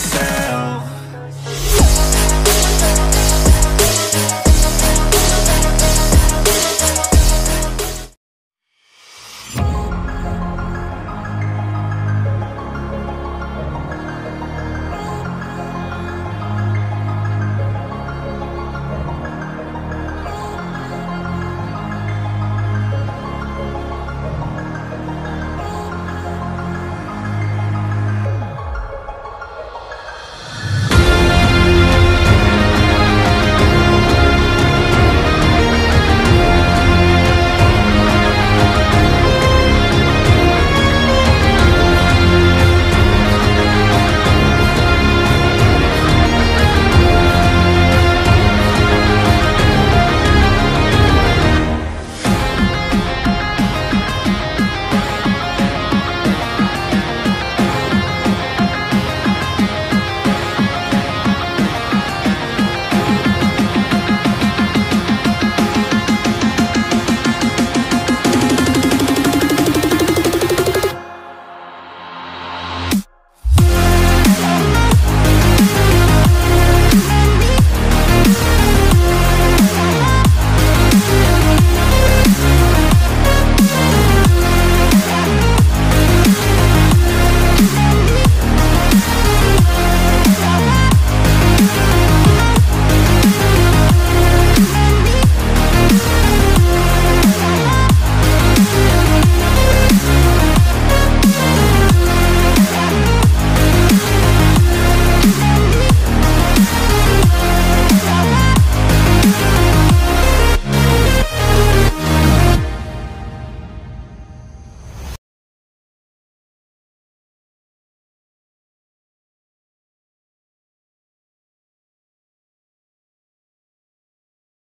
say.